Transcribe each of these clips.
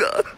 god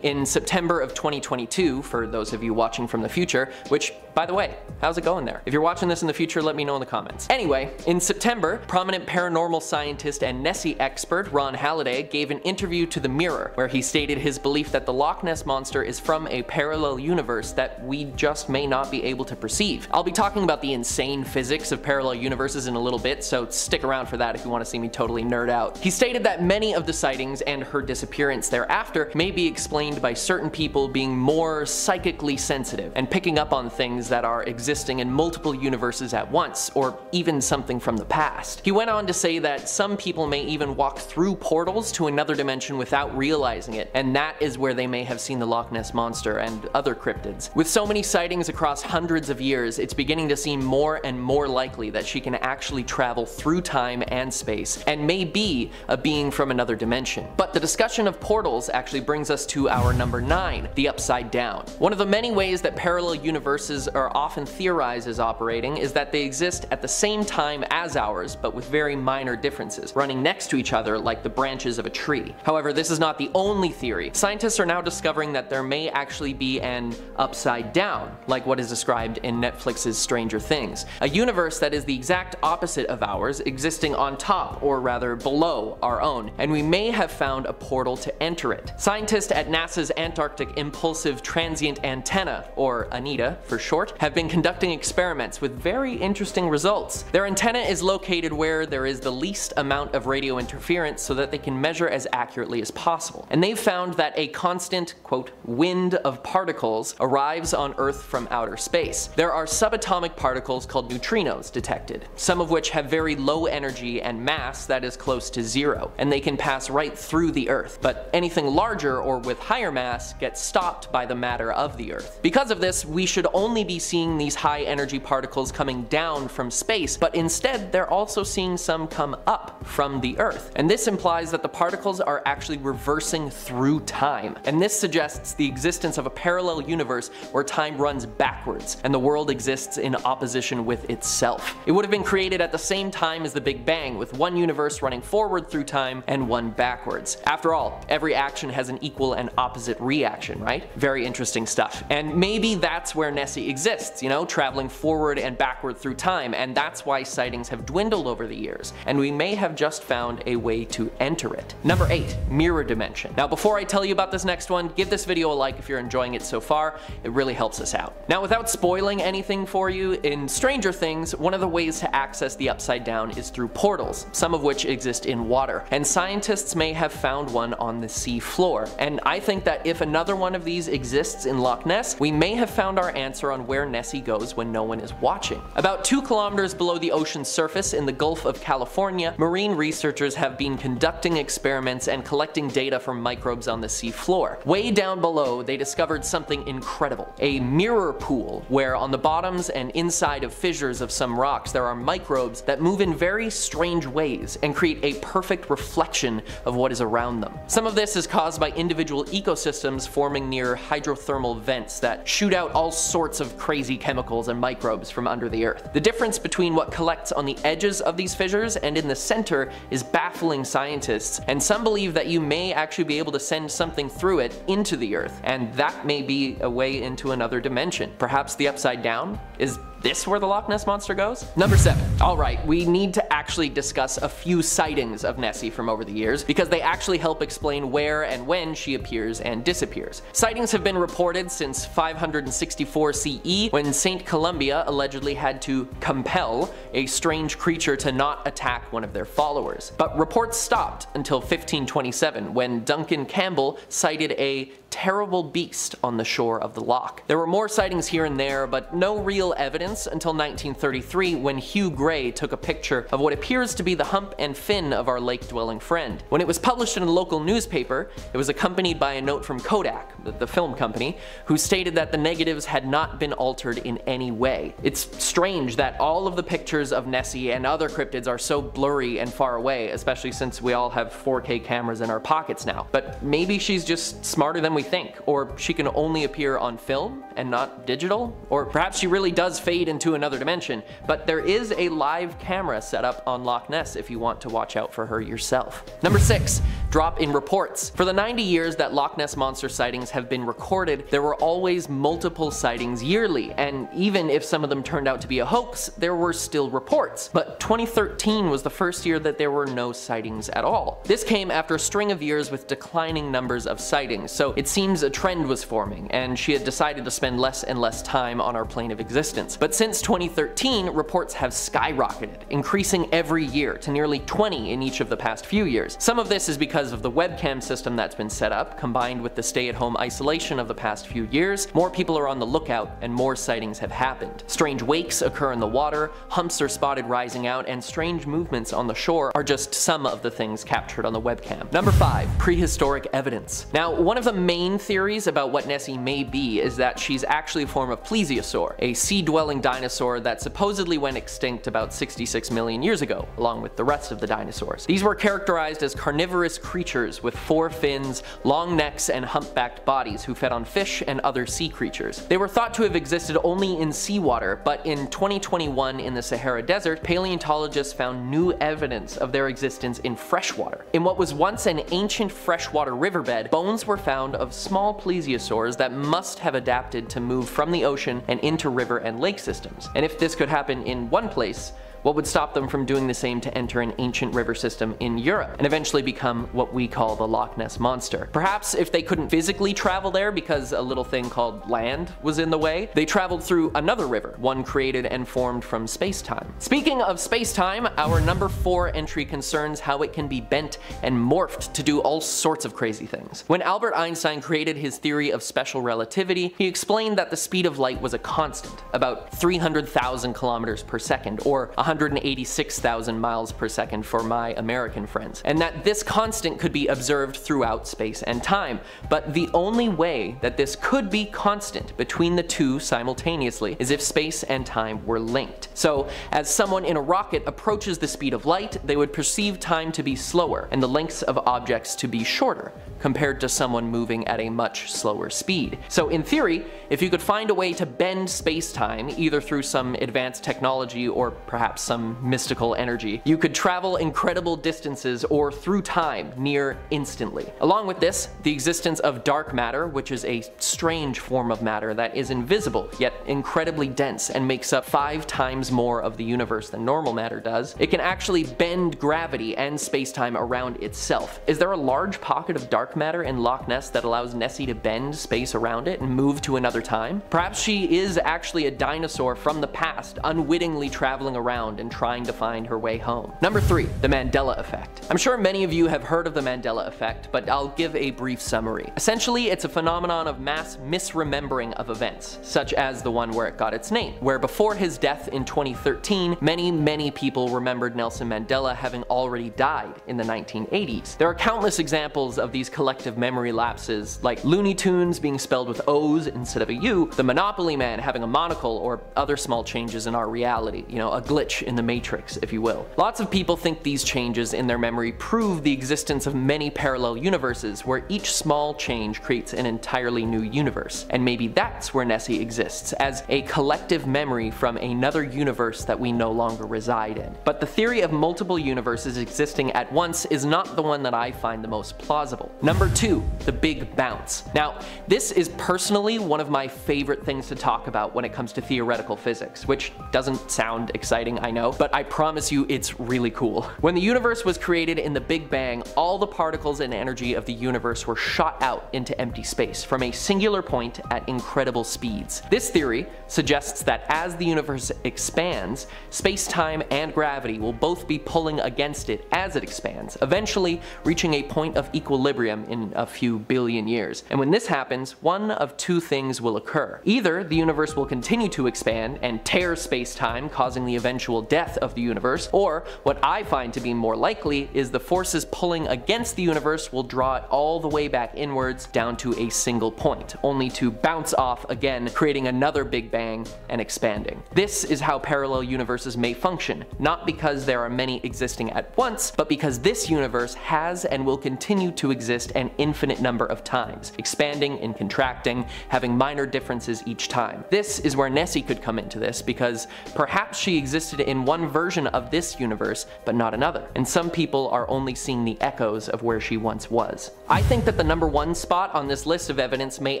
in September of 2022, for those of you watching from the future, which, by the way, how's it going there? If you're watching this in the future, let me know in the comments. Anyway, in September, prominent paranormal scientist and Nessie expert Ron Halliday gave an interview to The Mirror, where he stated his belief that the Loch Ness Monster is from a parallel universe that we just may not be able to perceive. I'll be talking about the insane physics of parallel universes in a little bit, so stick around for that if you want to see me totally nerd out. He stated that many of the sightings and her disappearance thereafter may be explained explained by certain people being more psychically sensitive and picking up on things that are existing in multiple universes at once, or even something from the past. He went on to say that some people may even walk through portals to another dimension without realizing it, and that is where they may have seen the Loch Ness Monster and other cryptids. With so many sightings across hundreds of years, it's beginning to seem more and more likely that she can actually travel through time and space, and may be a being from another dimension. But the discussion of portals actually brings us to our number 9, the Upside Down. One of the many ways that parallel universes are often theorized as operating is that they exist at the same time as ours, but with very minor differences, running next to each other like the branches of a tree. However, this is not the only theory. Scientists are now discovering that there may actually be an upside down, like what is described in Netflix's Stranger Things. A universe that is the exact opposite of ours, existing on top, or rather below, our own, and we may have found a portal to enter it. Scientists at NASA NASA's Antarctic Impulsive Transient Antenna, or ANITA for short, have been conducting experiments with very interesting results. Their antenna is located where there is the least amount of radio interference so that they can measure as accurately as possible. And they've found that a constant, quote, wind of particles arrives on Earth from outer space. There are subatomic particles called neutrinos detected, some of which have very low energy and mass that is close to zero, and they can pass right through the Earth. But anything larger or with higher mass gets stopped by the matter of the Earth. Because of this, we should only be seeing these high energy particles coming down from space, but instead they're also seeing some come up from the Earth. And this implies that the particles are actually reversing through time. And this suggests the existence of a parallel universe where time runs backwards and the world exists in opposition with itself. It would have been created at the same time as the Big Bang, with one universe running forward through time and one backwards. After all, every action has an equal and opposite opposite reaction, right? Very interesting stuff. And maybe that's where Nessie exists, you know, traveling forward and backward through time, and that's why sightings have dwindled over the years, and we may have just found a way to enter it. Number 8. Mirror Dimension. Now before I tell you about this next one, give this video a like if you're enjoying it so far, it really helps us out. Now without spoiling anything for you, in Stranger Things, one of the ways to access the Upside Down is through portals, some of which exist in water, and scientists may have found one on the sea floor, and I think think that if another one of these exists in Loch Ness, we may have found our answer on where Nessie goes when no one is watching. About 2 kilometers below the ocean's surface in the Gulf of California, marine researchers have been conducting experiments and collecting data from microbes on the seafloor. Way down below, they discovered something incredible. A mirror pool, where on the bottoms and inside of fissures of some rocks there are microbes that move in very strange ways and create a perfect reflection of what is around them. Some of this is caused by individual ecosystems ecosystems forming near hydrothermal vents that shoot out all sorts of crazy chemicals and microbes from under the earth. The difference between what collects on the edges of these fissures and in the center is baffling scientists, and some believe that you may actually be able to send something through it into the earth, and that may be a way into another dimension. Perhaps the upside down? Is this where the Loch Ness Monster goes? Number 7. Alright, we need to actually discuss a few sightings of Nessie from over the years, because they actually help explain where and when she appears and disappears. Sightings have been reported since 564 CE, when St. Columba allegedly had to compel a strange creature to not attack one of their followers. But reports stopped until 1527, when Duncan Campbell sighted a terrible beast on the shore of the loch. There were more sightings here and there, but no real evidence until 1933 when Hugh Gray took a picture of what appears to be the hump and fin of our lake-dwelling friend. When it was published in a local newspaper, it was accompanied by a note from Kodak, the film company, who stated that the negatives had not been altered in any way. It's strange that all of the pictures of Nessie and other cryptids are so blurry and far away, especially since we all have 4K cameras in our pockets now. But maybe she's just smarter than we think. Or she can only appear on film and not digital. Or perhaps she really does fade into another dimension. But there is a live camera set up on Loch Ness if you want to watch out for her yourself. Number 6. Drop in reports. For the 90 years that Loch Ness Monster sightings have been recorded, there were always multiple sightings yearly, and even if some of them turned out to be a hoax, there were still reports. But 2013 was the first year that there were no sightings at all. This came after a string of years with declining numbers of sightings, so it seems a trend was forming, and she had decided to spend less and less time on our plane of existence. But since 2013, reports have skyrocketed, increasing every year to nearly 20 in each of the past few years. Some of this is because of the webcam system that's been set up, combined with the stay-at-home isolation of the past few years, more people are on the lookout and more sightings have happened. Strange wakes occur in the water, humps are spotted rising out, and strange movements on the shore are just some of the things captured on the webcam. Number 5. Prehistoric evidence. Now, one of the main theories about what Nessie may be is that she's actually a form of plesiosaur, a sea-dwelling dinosaur that supposedly went extinct about 66 million years ago, along with the rest of the dinosaurs. These were characterized as carnivorous creatures with four fins, long necks, and humpbacked bodies who fed on fish and other sea creatures. They were thought to have existed only in seawater, but in 2021 in the Sahara Desert, paleontologists found new evidence of their existence in freshwater. In what was once an ancient freshwater riverbed, bones were found of small plesiosaurs that must have adapted to move from the ocean and into river and lake systems. And if this could happen in one place, what would stop them from doing the same to enter an ancient river system in Europe and eventually become what we call the Loch Ness Monster? Perhaps if they couldn't physically travel there because a little thing called land was in the way, they traveled through another river, one created and formed from space-time. Speaking of space-time, our number 4 entry concerns how it can be bent and morphed to do all sorts of crazy things. When Albert Einstein created his theory of special relativity, he explained that the speed of light was a constant, about 300,000 kilometers per second, or 186,000 miles per second for my American friends, and that this constant could be observed throughout space and time. But the only way that this could be constant between the two simultaneously is if space and time were linked. So as someone in a rocket approaches the speed of light, they would perceive time to be slower and the lengths of objects to be shorter compared to someone moving at a much slower speed. So in theory, if you could find a way to bend space-time, either through some advanced technology or perhaps some mystical energy, you could travel incredible distances or through time near instantly. Along with this, the existence of dark matter, which is a strange form of matter that is invisible, yet incredibly dense and makes up five times more of the universe than normal matter does, it can actually bend gravity and space-time around itself. Is there a large pocket of dark matter in Loch Ness that allows Nessie to bend space around it and move to another time? Perhaps she is actually a dinosaur from the past, unwittingly traveling around and trying to find her way home. Number 3. The Mandela Effect. I'm sure many of you have heard of the Mandela Effect, but I'll give a brief summary. Essentially, it's a phenomenon of mass misremembering of events, such as the one where it got its name, where before his death in 2013, many, many people remembered Nelson Mandela having already died in the 1980s. There are countless examples of these collective memory lapses, like Looney Tunes being spelled with O's instead of a U, the Monopoly Man having a monocle, or other small changes in our reality, you know, a glitch in the matrix, if you will. Lots of people think these changes in their memory prove the existence of many parallel universes, where each small change creates an entirely new universe. And maybe that's where Nessie exists, as a collective memory from another universe that we no longer reside in. But the theory of multiple universes existing at once is not the one that I find the most plausible. Number two, the big bounce. Now, this is personally one of my favorite things to talk about when it comes to theoretical physics, which doesn't sound exciting, I know, but I promise you it's really cool. When the universe was created in the Big Bang, all the particles and energy of the universe were shot out into empty space from a singular point at incredible speeds. This theory suggests that as the universe expands, space-time and gravity will both be pulling against it as it expands, eventually reaching a point of equilibrium in a few billion years. And when this happens, one of two things will occur. Either the universe will continue to expand and tear space-time, causing the eventual eventual death of the universe, or what I find to be more likely is the forces pulling against the universe will draw it all the way back inwards down to a single point, only to bounce off again, creating another Big Bang and expanding. This is how parallel universes may function, not because there are many existing at once, but because this universe has and will continue to exist an infinite number of times, expanding and contracting, having minor differences each time. This is where Nessie could come into this, because perhaps she existed in one version of this universe, but not another, and some people are only seeing the echoes of where she once was. I think that the number one spot on this list of evidence may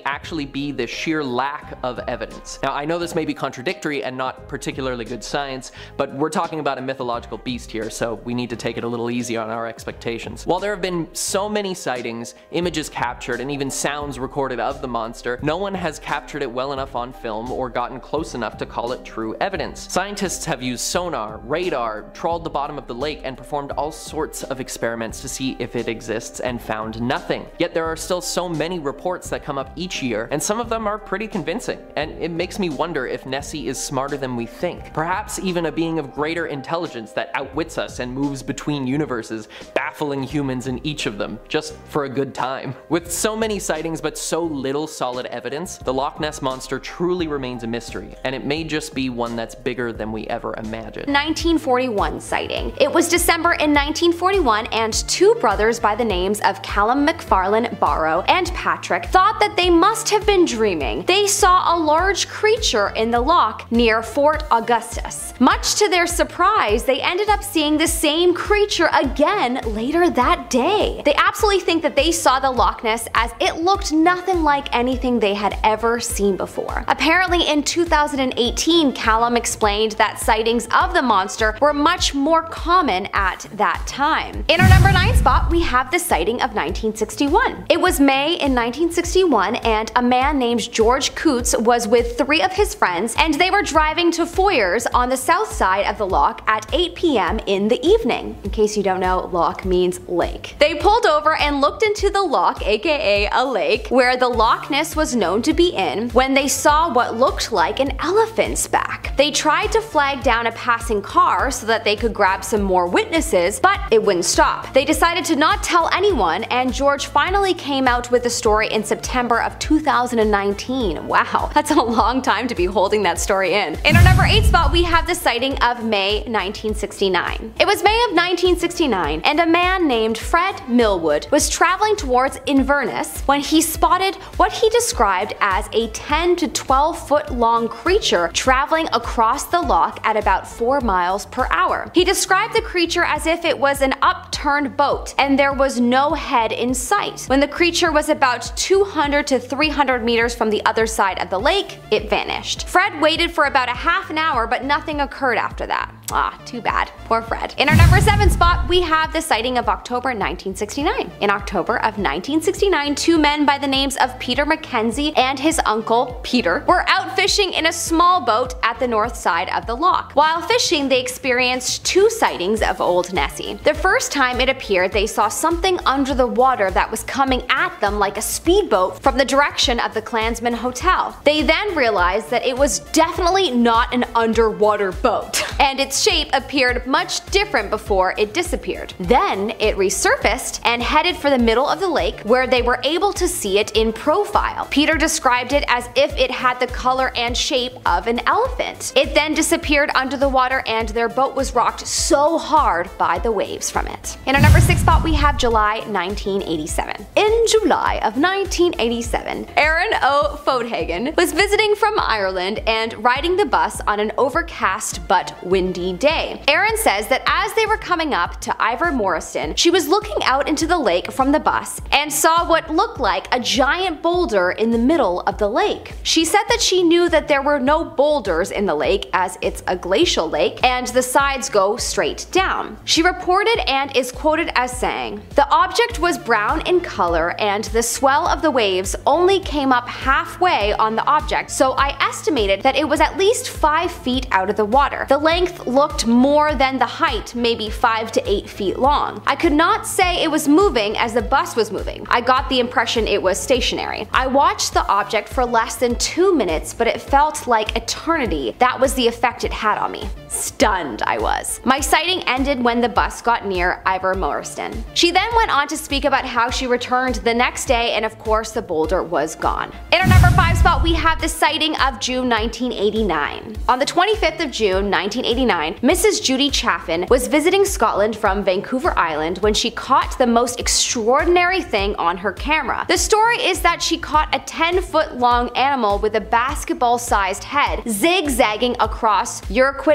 actually be the sheer lack of evidence. Now I know this may be contradictory and not particularly good science, but we're talking about a mythological beast here, so we need to take it a little easy on our expectations. While there have been so many sightings, images captured, and even sounds recorded of the monster, no one has captured it well enough on film or gotten close enough to call it true evidence. Scientists have used sonar, radar, trawled the bottom of the lake, and performed all sorts of experiments to see if it exists and found nothing. Yet there are still so many reports that come up each year, and some of them are pretty convincing, and it makes me wonder if Nessie is smarter than we think. Perhaps even a being of greater intelligence that outwits us and moves between universes, baffling humans in each of them, just for a good time. With so many sightings but so little solid evidence, the Loch Ness Monster truly remains a mystery, and it may just be one that's bigger than we ever imagined. 1941 sighting. It was December in 1941 and two brothers by the names of Callum McFarlane Barrow and Patrick thought that they must have been dreaming. They saw a large creature in the loch near Fort Augustus. Much to their surprise, they ended up seeing the same creature again later that day. They absolutely think that they saw the Loch Ness as it looked nothing like anything they had ever seen before. Apparently in 2018, Callum explained that sightings of the monster were much more common at that time. In our number 9 spot, we have the sighting of 1961. It was May in 1961 and a man named George Coots was with three of his friends and they were driving to Foyers on the south side of the loch at 8 p.m. in the evening. In case you don't know, loch means lake. They pulled over and looked into the loch, aka a lake, where the Loch Ness was known to be in when they saw what looked like an elephant's back. They tried to flag down a passing car so that they could grab some more witnesses, but it wouldn't stop. They decided to not tell anyone and George finally came out with the story in September of 2019. Wow, that's a long time to be holding that story in. In our number 8 spot we have the sighting of May 1969. It was May of 1969 and a man named Fred Millwood was traveling towards Inverness when he spotted what he described as a 10 to 12 foot long creature traveling across the loch at about 4 miles per hour. He described the creature as if it was an upturned boat and there was no head in sight. When the creature was about 200 to 300 meters from the other side of the lake, it vanished. Fred waited for about a half an hour but nothing occurred after that. Ah, too bad. Poor Fred. In our number 7 spot, we have the sighting of October 1969. In October of 1969, two men by the names of Peter Mackenzie and his uncle, Peter, were out fishing in a small boat at the north side of the loch. While fishing, they experienced two sightings of Old Nessie. The first time it appeared, they saw something under the water that was coming at them like a speedboat from the direction of the Clansman Hotel. They then realized that it was definitely not an underwater boat, and its shape appeared much different before it disappeared. Then it resurfaced and headed for the middle of the lake where they were able to see it in profile. Peter described it as if it had the color and shape of an elephant. It then disappeared under the water and their boat was rocked so hard by the waves from it. In our number 6 spot we have July 1987. In July of 1987, Aaron O. Fodhagen was visiting from Ireland and riding the bus on an overcast but windy day. Aaron says that as they were coming up to Invermoriston, she was looking out into the lake from the bus and saw what looked like a giant boulder in the middle of the lake. She said that she knew that there were no boulders in the lake as it's a glacial lake and the sides go straight down. She reported and is quoted as saying, The object was brown in color and the swell of the waves only came up halfway on the object, so I estimated that it was at least 5 feet out of the water. The length looked more than the height, maybe 5 to 8 feet long. I could not say it was moving as the bus was moving. I got the impression it was stationary. I watched the object for less than 2 minutes, but it felt like eternity. That was the effect it had on me. Stunned I was. My sighting ended when the bus got near Invermoriston. She then went on to speak about how she returned the next day and of course the boulder was gone. In our number 5 spot we have the sighting of June 1989. On the 25th of June 1989, Mrs. Judy Chaffin was visiting Scotland from Vancouver Island when she caught the most extraordinary thing on her camera. The story is that she caught a 10 foot long animal with a basketball sized head zigzagging across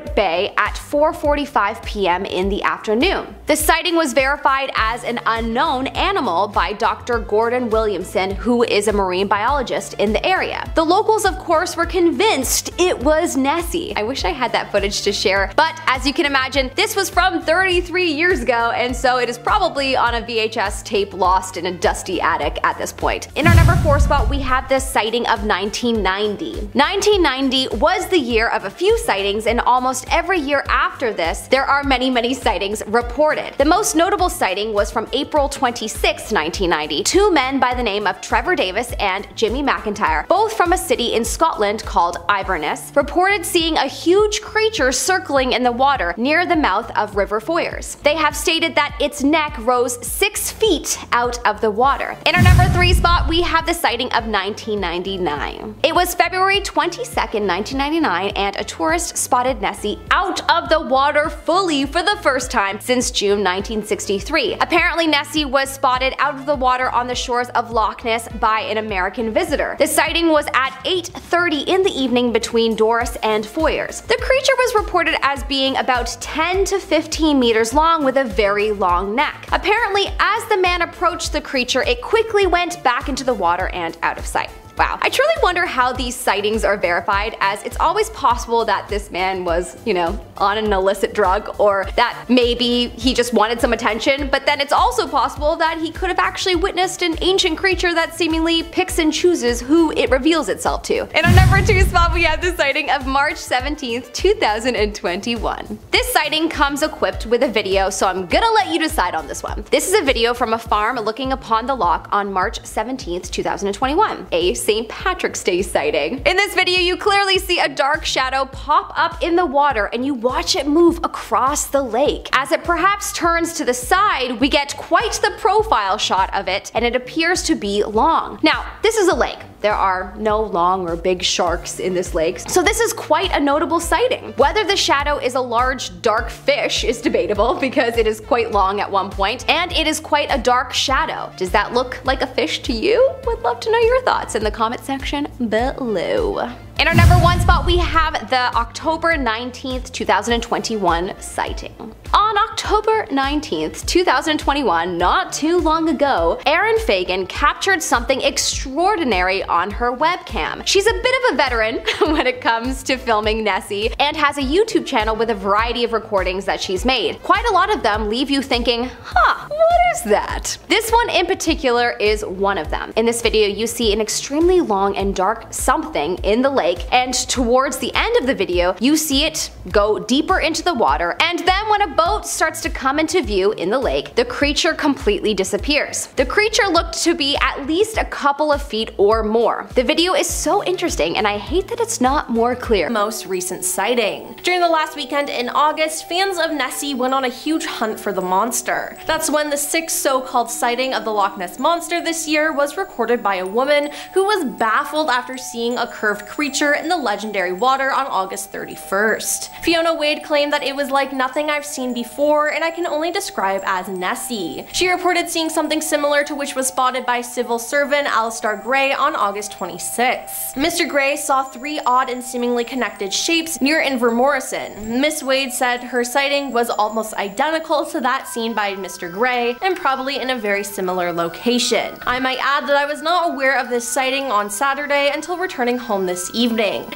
Urquhart Bay at 4.45 p.m. in the afternoon. The sighting was verified as an unknown animal by Dr. Gordon Williamson, who is a marine biologist in the area. The locals of course were convinced it was Nessie. I wish I had that footage to share, but as you can imagine, this was from 33 years ago and so it is probably on a VHS tape lost in a dusty attic at this point. In our number 4 spot we have the sighting of 1990. 1990 was the year of a few sightings and almost every year after this there are many many sightings reported. The most notable sighting was from April 26, 1990. Two men by the name of Trevor Davis and Jimmy McIntyre, both from a city in Scotland called Inverness, reported seeing a huge creature circling in the water near the mouth of River Foyers. They have stated that its neck rose 6 feet out of the water. In our number 3 spot we have the sighting of 1999. It was February 22, 1999 and a tourist spotted Nessie out of the water fully for the first time since June 1963. Apparently Nessie was spotted out of the water on the shores of Loch Ness by an American visitor. The sighting was at 8.30 in the evening between Dores and Foyers. The creature was reported as being about 10 to 15 meters long with a very long neck. Apparently as the man approached the creature it quickly went back into the water and out of sight. Wow. I truly wonder how these sightings are verified as it's always possible that this man was, you know, on an illicit drug or that maybe he just wanted some attention, but then it's also possible that he could have actually witnessed an ancient creature that seemingly picks and chooses who it reveals itself to. In our number 2 spot we have the sighting of March 17th, 2021. This sighting comes equipped with a video so I'm gonna let you decide on this one. This is a video from a farm looking upon the loch on March 17th, 2021. A St. Patrick's Day sighting. In this video you clearly see a dark shadow pop up in the water and you watch it move across the lake. As it perhaps turns to the side, we get quite the profile shot of it and it appears to be long. Now, this is a lake. There are no long or big sharks in this lake, so this is quite a notable sighting. Whether the shadow is a large dark fish is debatable because it is quite long at one point, and it is quite a dark shadow. Does that look like a fish to you? Would love to know your thoughts in the comment section below. In our number one spot we have the October 19th, 2021 sighting. On October 19th, 2021, not too long ago, Erin Fagan captured something extraordinary on her webcam. She's a bit of a veteran when it comes to filming Nessie and has a YouTube channel with a variety of recordings that she's made. Quite a lot of them leave you thinking, huh, what is that? This one in particular is one of them. In this video you see an extremely long and dark something in the lake and towards the end of the video you see it go deeper into the water and then when a boat starts to come into view in the lake, the creature completely disappears. The creature looked to be at least a couple of feet or more. The video is so interesting and I hate that it's not more clear. Most recent sighting. During the last weekend in August, fans of Nessie went on a huge hunt for the monster. That's when the sixth so-called sighting of the Loch Ness Monster this year was recorded by a woman who was baffled after seeing a curved creature in the legendary water on August 31st. Fiona Wade claimed that it was like nothing I've seen before and I can only describe as Nessie. She reported seeing something similar to which was spotted by civil servant Alistair Gray on August 26. Mr. Gray saw three odd and seemingly connected shapes near Invermoriston. Miss Wade said her sighting was almost identical to that seen by Mr. Gray and probably in a very similar location. I might add that I was not aware of this sighting on Saturday until returning home this evening.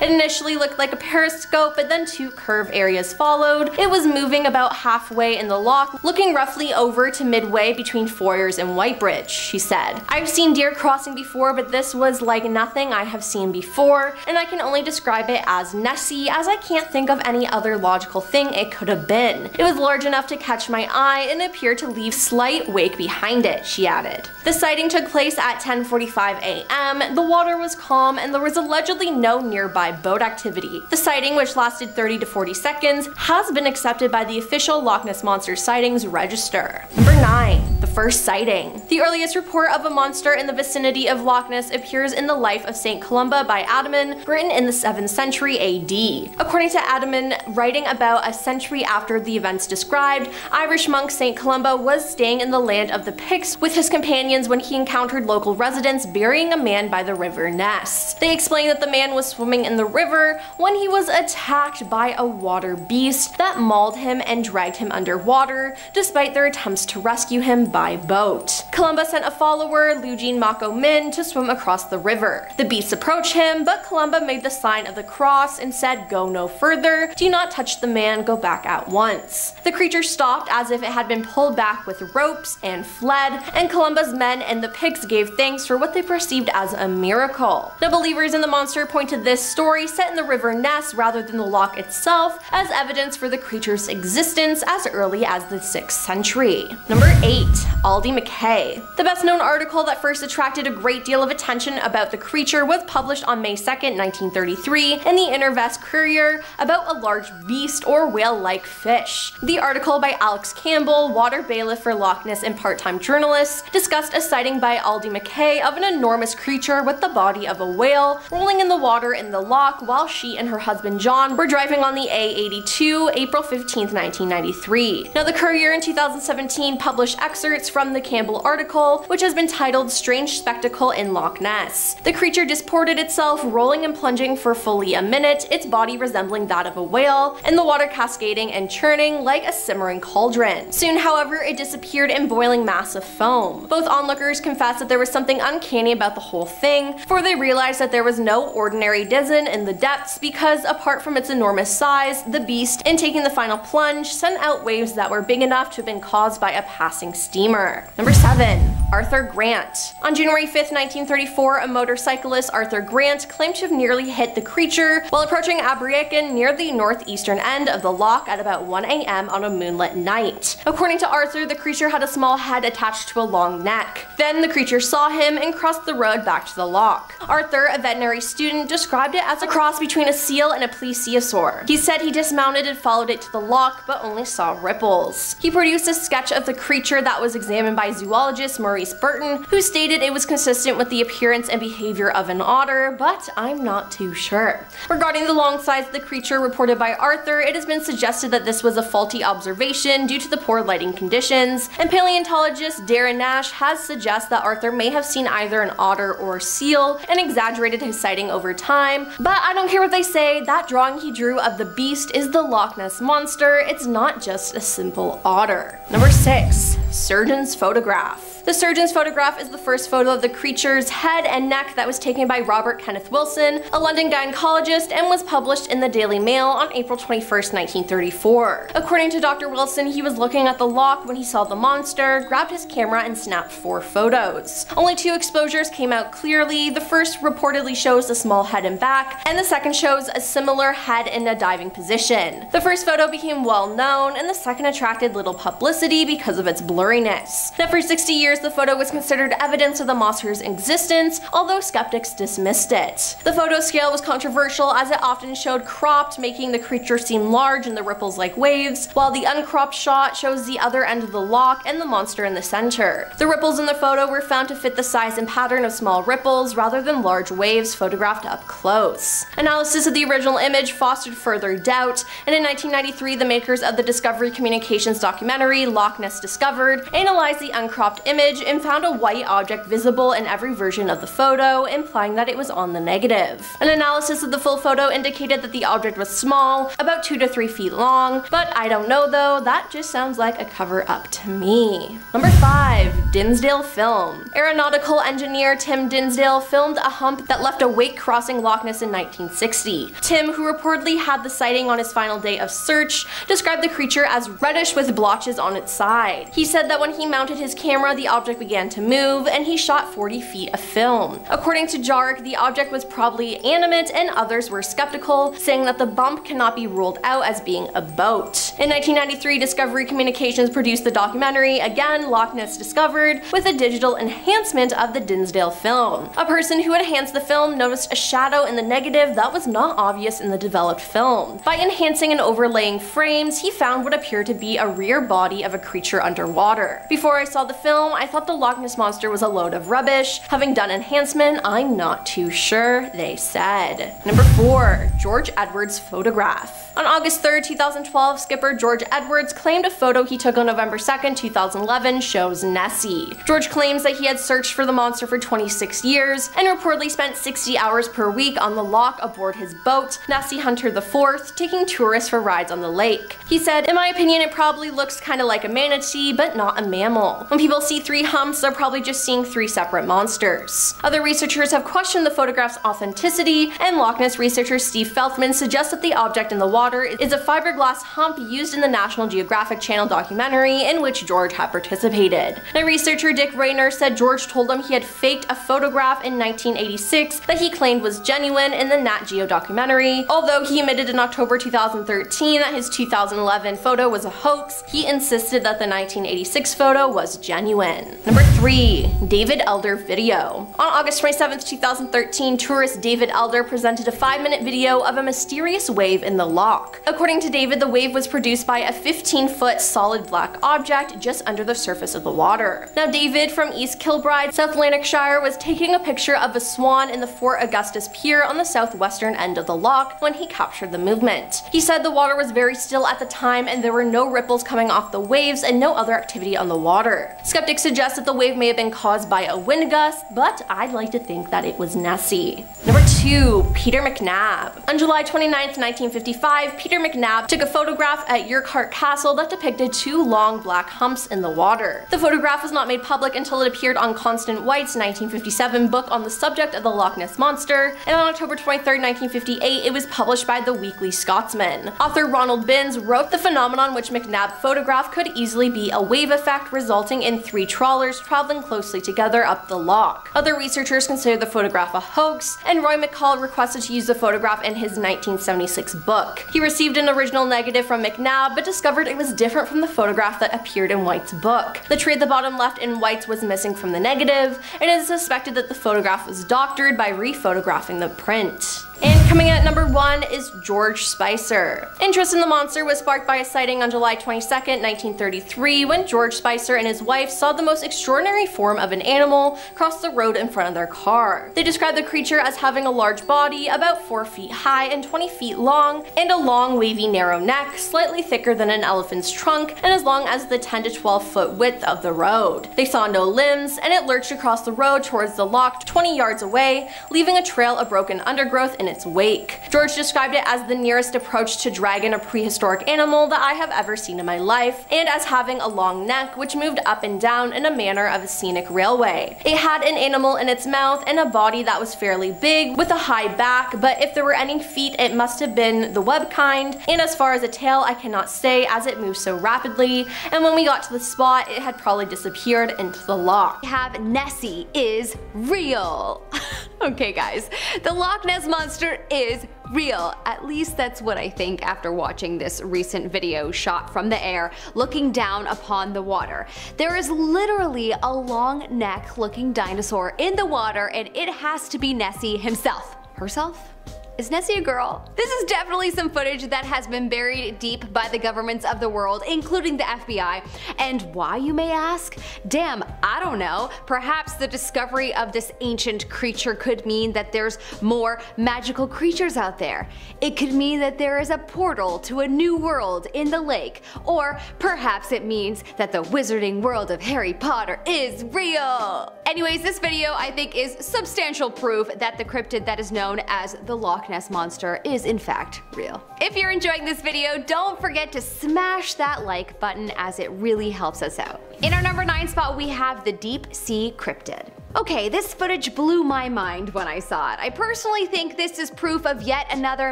It initially looked like a periscope but then two curved areas followed. It was moving about halfway in the lock, looking roughly over to midway between Foyers and Whitebridge, she said. I've seen deer crossing before but this was like nothing I have seen before and I can only describe it as Nessie as I can't think of any other logical thing it could have been. It was large enough to catch my eye and appeared to leave slight wake behind it, she added. The sighting took place at 10.45 a.m., the water was calm and there was allegedly no nearby boat activity. The sighting, which lasted 30 to 40 seconds, has been accepted by the official Loch Ness Monster Sightings Register. Number 9. The first sighting. The earliest report of a monster in the vicinity of Loch Ness appears in the Life of St. Columba by Adaman, written in the 7th century AD. According to Adaman, writing about a century after the events described, Irish monk St. Columba was staying in the land of the Picts with his companions when he encountered local residents burying a man by the river Ness. They explained that the man was swimming in the river when he was attacked by a water beast that mauled him and dragged him underwater, despite their attempts to rescue him by boat. Columba sent a follower, Luigne moccu Min, to swim across the river. The beasts approached him, but Columba made the sign of the cross and said, Go no further, do not touch the man, go back at once. The creature stopped as if it had been pulled back with ropes and fled, and Columba's men and the Picts gave thanks for what they perceived as a miracle. The believers in the monster pointed this story set in the river Ness rather than the loch itself as evidence for the creature's existence as early as the 6th century. Number 8. Aldie Mackay The best known article that first attracted a great deal of attention about the creature was published on May 2nd, 1933 in the Inverness Courier about a large beast or whale-like fish. The article by Alex Campbell, water bailiff for Loch Ness and part-time journalist, discussed a sighting by Aldie Mackay of an enormous creature with the body of a whale rolling in the water in the loch while she and her husband John were driving on the A82 April 15, 1993. Now the Courier in 2017 published excerpts from the Campbell article, which has been titled Strange Spectacle in Loch Ness. The creature disported itself, rolling and plunging for fully a minute, its body resembling that of a whale, and the water cascading and churning like a simmering cauldron. Soon, however, it disappeared in boiling mass of foam. Both onlookers confessed that there was something uncanny about the whole thing, for they realized that there was no ordinary Dizen in the depths because, apart from its enormous size, the beast, in taking the final plunge, sent out waves that were big enough to have been caused by a passing steamer. Number 7. Arthur Grant. On January 5, 1934, a motorcyclist, Arthur Grant, claimed to have nearly hit the creature while approaching Abriacan near the northeastern end of the loch at about 1 a.m. on a moonlit night. According to Arthur, the creature had a small head attached to a long neck. Then the creature saw him and crossed the road back to the loch. Arthur, a veterinary student, described it as a cross between a seal and a plesiosaur. He said he dismounted and followed it to the lock, but only saw ripples. He produced a sketch of the creature that was examined by zoologist Maurice Burton, who stated it was consistent with the appearance and behavior of an otter, but I'm not too sure. Regarding the long size of the creature reported by Arthur, it has been suggested that this was a faulty observation due to the poor lighting conditions, and paleontologist Darren Naish has suggested that Arthur may have seen either an otter or seal and exaggerated his sighting over time, but I don't care what they say, that drawing he drew of the beast is the Loch Ness Monster, it's not just a simple otter. Number 6. Surgeon's Photograph the surgeon's photograph is the first photo of the creature's head and neck that was taken by Robert Kenneth Wilson, a London gynecologist, and was published in the Daily Mail on April 21, 1934. According to Dr. Wilson, he was looking at the lock when he saw the monster, grabbed his camera, and snapped four photos. Only two exposures came out clearly. The first reportedly shows a small head and back, and the second shows a similar head in a diving position. The first photo became well known, and the second attracted little publicity because of its blurriness. Now for 60 years, the photo was considered evidence of the monster's existence, although skeptics dismissed it. The photo scale was controversial as it often showed cropped, making the creature seem large and the ripples like waves, while the uncropped shot shows the other end of the lock and the monster in the center. The ripples in the photo were found to fit the size and pattern of small ripples rather than large waves photographed up close. Analysis of the original image fostered further doubt, and in 1993 the makers of the Discovery Communications documentary Loch Ness Discovered analyzed the uncropped image and found a white object visible in every version of the photo, implying that it was on the negative. An analysis of the full photo indicated that the object was small, about 2 to 3 feet long, but I don't know though, that just sounds like a cover up to me. Number 5. Dinsdale Film Aeronautical engineer Tim Dinsdale filmed a hump that left a wake crossing Loch Ness in 1960. Tim, who reportedly had the sighting on his final day of search, described the creature as reddish with blotches on its side. He said that when he mounted his camera, the object object began to move, and he shot 40 feet of film. According to JARIC, the object was probably animate, and others were skeptical, saying that the bump cannot be ruled out as being a boat. In 1993, Discovery Communications produced the documentary, again Loch Ness Discovered, with a digital enhancement of the Dinsdale film. A person who enhanced the film noticed a shadow in the negative that was not obvious in the developed film. By enhancing and overlaying frames, he found what appeared to be a rear body of a creature underwater. Before I saw the film, I thought the Loch Ness Monster was a load of rubbish. Having done enhancement, I'm not too sure, they said. Number 4. George Edwards Photograph On August 3, 2012, skipper George Edwards claimed a photo he took on November 2, 2011 shows Nessie. George claims that he had searched for the monster for 26 years and reportedly spent 60 hours per week on the lock aboard his boat, Nessie Hunter IV, taking tourists for rides on the lake. He said, in my opinion it probably looks kinda like a manatee, but not a mammal. When people see three humps, they're probably just seeing three separate monsters. Other researchers have questioned the photograph's authenticity, and Loch Ness researcher Steve Feltham suggests that the object in the water is a fiberglass hump used in the National Geographic Channel documentary in which George had participated. Now researcher Dick Raynor said George told him he had faked a photograph in 1986 that he claimed was genuine in the Nat Geo documentary. Although he admitted in October 2013 that his 2011 photo was a hoax, he insisted that the 1986 photo was genuine. Number 3. David Elder Video On August 27, 2013, tourist David Elder presented a 5-minute video of a mysterious wave in the loch. According to David, the wave was produced by a 15-foot solid black object just under the surface of the water. Now David from East Kilbride, South Lanarkshire was taking a picture of a swan in the Fort Augustus Pier on the southwestern end of the loch when he captured the movement. He said the water was very still at the time and there were no ripples coming off the waves and no other activity on the water. Skeptics suggest that the wave may have been caused by a wind gust, but I'd like to think that it was Nessie. Number 2. Peter McNab On July 29, 1955, Peter McNab took a photograph at Urquhart Castle that depicted two long black humps in the water. The photograph was not made public until it appeared on Constance Whyte's 1957 book on the subject of the Loch Ness Monster, and on October 23, 1958, it was published by the Weekly Scotsman. Author Ronald Binns wrote the phenomenon which McNab photographed could easily be a wave effect resulting in three trawlers traveling closely together up the loch. Other researchers considered the photograph a hoax, and Roy Mackal requested to use the photograph in his 1976 book. He received an original negative from McNab, but discovered it was different from the photograph that appeared in Whyte's book. The tree at the bottom left in Whyte's was missing from the negative, and it is suspected that the photograph was doctored by rephotographing the print. And coming at number one is George Spicer. Interest in the monster was sparked by a sighting on July 22, 1933, when George Spicer and his wife saw the most extraordinary form of an animal cross the road in front of their car. They described the creature as having a large body, about 4 feet high and 20 feet long, and a long, wavy, narrow neck, slightly thicker than an elephant's trunk, and as long as the 10 to 12 foot width of the road. They saw no limbs, and it lurched across the road towards the loch 20 yards away, leaving a trail of broken undergrowth in its wake. George described it as the nearest approach to dragon, a prehistoric animal that I have ever seen in my life, and as having a long neck which moved up and down in a manner of a scenic railway. It had an animal in its mouth and a body that was fairly big with a high back, but if there were any feet it must have been the web kind, and as far as a tail I cannot say as it moved so rapidly, and when we got to the spot it had probably disappeared into the loch. We have Nessie is real. okay guys, the Loch Ness Monster is real. At least that's what I think after watching this recent video shot from the air looking down upon the water. There is literally a long neck looking dinosaur in the water and it has to be Nessie himself. Herself? Is Nessie a girl? This is definitely some footage that has been buried deep by the governments of the world, including the FBI. And why, you may ask? Damn, I don't know. Perhaps the discovery of this ancient creature could mean that there's more magical creatures out there. It could mean that there is a portal to a new world in the lake. Or perhaps it means that the wizarding world of Harry Potter is real. Anyways, this video I think is substantial proof that the cryptid that is known as the Loch Ness Monster is in fact real. If you're enjoying this video, don't forget to smash that like button as it really helps us out. In our number 9 spot we have the Deep Sea Cryptid. Okay, this footage blew my mind when I saw it. I personally think this is proof of yet another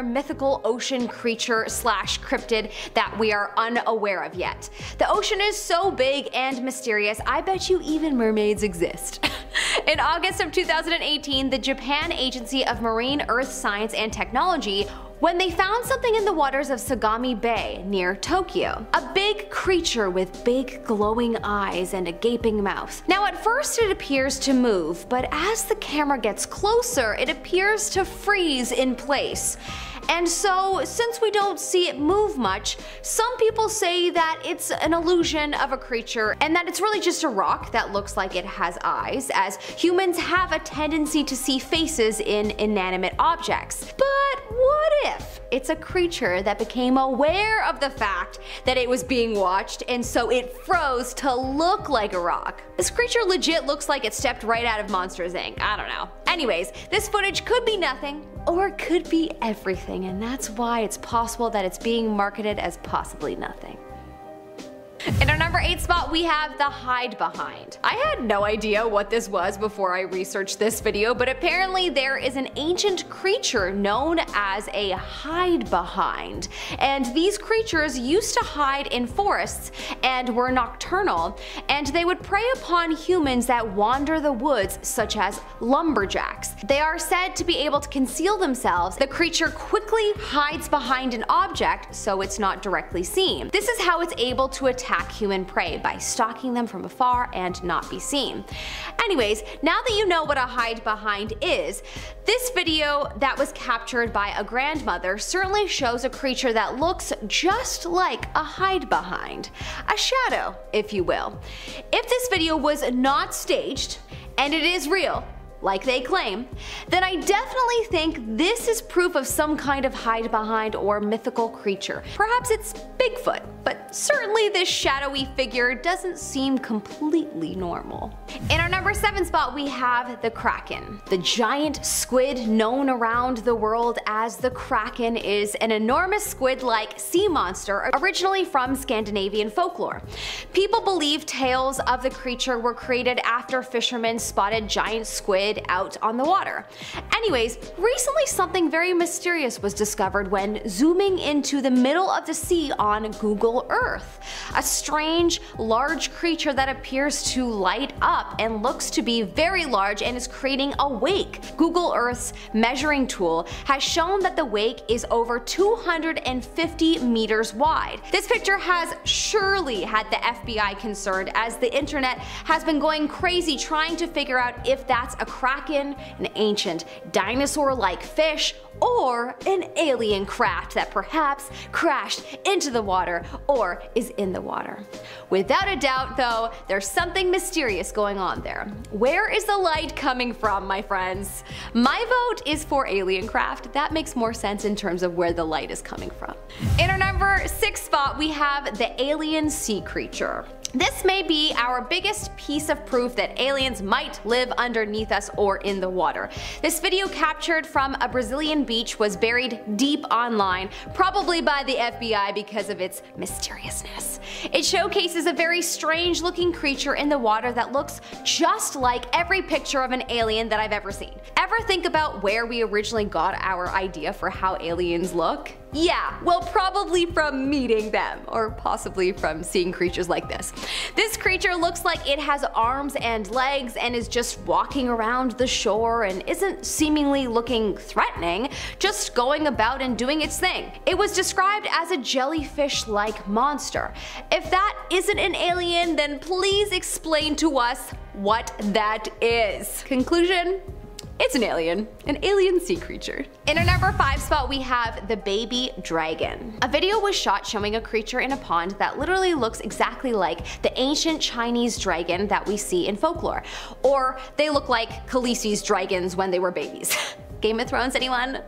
mythical ocean creature slash cryptid that we are unaware of yet. The ocean is so big and mysterious, I bet you even mermaids exist. In August of 2018, the Japan Agency of Marine Earth Science and Technology when they found something in the waters of Sagami Bay near Tokyo. A big creature with big glowing eyes and a gaping mouth. Now at first it appears to move, but as the camera gets closer it appears to freeze in place. And so, since we don't see it move much, some people say that it's an illusion of a creature and that it's really just a rock that looks like it has eyes, as humans have a tendency to see faces in inanimate objects. But what if it's a creature that became aware of the fact that it was being watched and so it froze to look like a rock? This creature legit looks like it stepped right out of Monsters Inc. I don't know. Anyways, this footage could be nothing, or it could be everything, and that's why it's possible that it's being marketed as possibly nothing. In our number 8 spot we have the hide behind. I had no idea what this was before I researched this video but apparently there is an ancient creature known as a hide behind and these creatures used to hide in forests and were nocturnal and they would prey upon humans that wander the woods such as lumberjacks. They are said to be able to conceal themselves. The creature quickly hides behind an object so it's not directly seen. This is how it's able to attack attack human prey by stalking them from afar and not be seen. Anyways, now that you know what a hide behind is, this video that was captured by a grandmother certainly shows a creature that looks just like a hide behind. A shadow, if you will. If this video was not staged, and it is real, like they claim, then I definitely think this is proof of some kind of hide behind or mythical creature. Perhaps it's Bigfoot, but certainly this shadowy figure doesn't seem completely normal. In our number 7 spot we have the Kraken. The giant squid known around the world as the Kraken is an enormous squid-like sea monster originally from Scandinavian folklore. People believe tales of the creature were created after fishermen spotted giant squid out on the water. Anyways, recently something very mysterious was discovered when zooming into the middle of the sea on Google Earth. A strange, large creature that appears to light up and looks to be very large and is creating a wake. Google Earth's measuring tool has shown that the wake is over 250 meters wide. This picture has surely had the FBI concerned as the internet has been going crazy trying to figure out if that's a kraken, an ancient dinosaur-like fish, or an alien craft that perhaps crashed into the water or is in the water. Without a doubt though, there's something mysterious going on there. Where is the light coming from my friends? My vote is for alien craft. That makes more sense in terms of where the light is coming from. In our number 6 spot we have the alien sea creature. This may be our biggest piece of proof that aliens might live underneath us or in the water. This video captured from a Brazilian beach was buried deep online, probably by the FBI because of its mysteriousness. It showcases a very strange looking creature in the water that looks just like every picture of an alien that I've ever seen. Ever think about where we originally got our idea for how aliens look? Yeah, well probably from meeting them, or possibly from seeing creatures like this. This creature looks like it has arms and legs and is just walking around the shore and isn't seemingly looking threatening, just going about and doing its thing. It was described as a jellyfish-like monster. If that isn't an alien, then please explain to us what that is. Conclusion? It's an alien, an alien sea creature. In our number 5 spot we have the baby dragon. A video was shot showing a creature in a pond that literally looks exactly like the ancient Chinese dragon that we see in folklore. Or they look like Khaleesi's dragons when they were babies. Game of Thrones, anyone?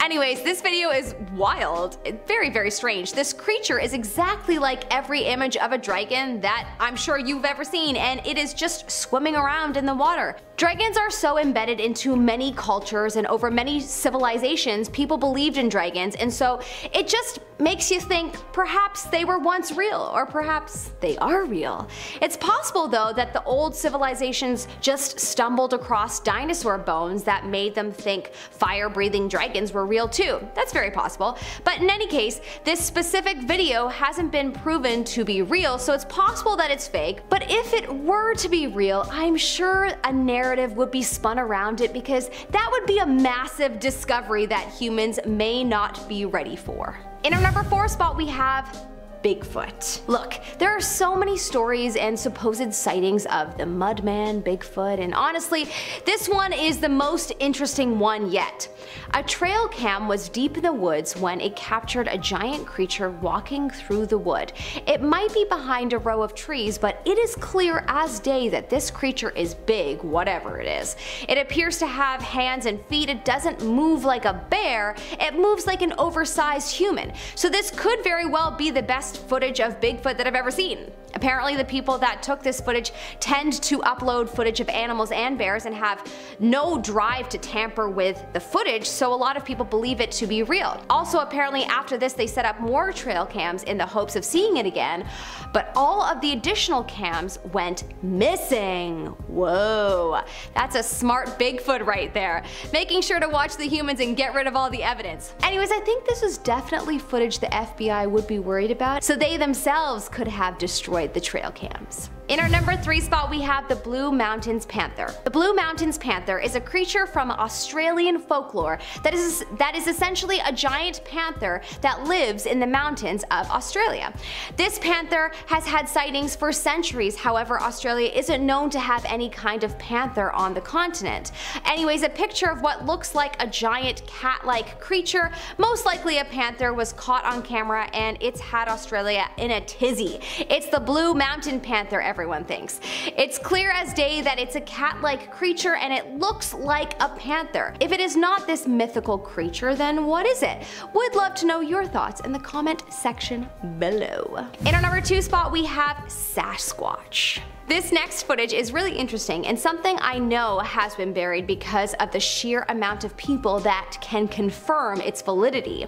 Anyways, this video is wild. Very, very strange. This creature is exactly like every image of a dragon that I'm sure you've ever seen, and it is just swimming around in the water. Dragons are so embedded into many cultures and over many civilizations, people believed in dragons, and so it just makes you think perhaps they were once real, or perhaps they are real. It's possible though that the old civilizations just stumbled across dinosaur bones that made them think fire-breathing dragons were real too. That's very possible. But in any case, this specific video hasn't been proven to be real, so it's possible that it's fake. But if it were to be real, I'm sure a narrative would be spun around it because that would be a massive discovery that humans may not be ready for. In our number 4 spot we have Bigfoot. Look, there are so many stories and supposed sightings of the Mudman, Bigfoot, and honestly, this one is the most interesting one yet. A trail cam was deep in the woods when it captured a giant creature walking through the wood. It might be behind a row of trees, but it is clear as day that this creature is big, whatever it is. It appears to have hands and feet, it doesn't move like a bear, it moves like an oversized human. So this could very well be the best footage of Bigfoot that I've ever seen. Apparently the people that took this footage tend to upload footage of animals and bears and have no drive to tamper with the footage, so a lot of people believe it to be real. Also apparently after this they set up more trail cams in the hopes of seeing it again, but all of the additional cams went missing. Whoa, that's a smart Bigfoot right there, making sure to watch the humans and get rid of all the evidence. Anyways, I think this is definitely footage the FBI would be worried about, so they themselves could have destroyed the trail cams. In our number 3 spot we have the Blue Mountains Panther. The Blue Mountains Panther is a creature from Australian folklore that is, that is essentially a giant panther that lives in the mountains of Australia. This panther has had sightings for centuries, however Australia isn't known to have any kind of panther on the continent. Anyways, a picture of what looks like a giant cat-like creature, most likely a panther, was caught on camera and it's had Australia in a tizzy. It's the Blue Mountain Panther everyone thinks. It's clear as day that it's a cat-like creature and it looks like a panther. If it is not this mythical creature, then what is it? Would love to know your thoughts in the comment section below. In our number 2 spot we have Sasquatch. This next footage is really interesting and something I know has been buried because of the sheer amount of people that can confirm its validity.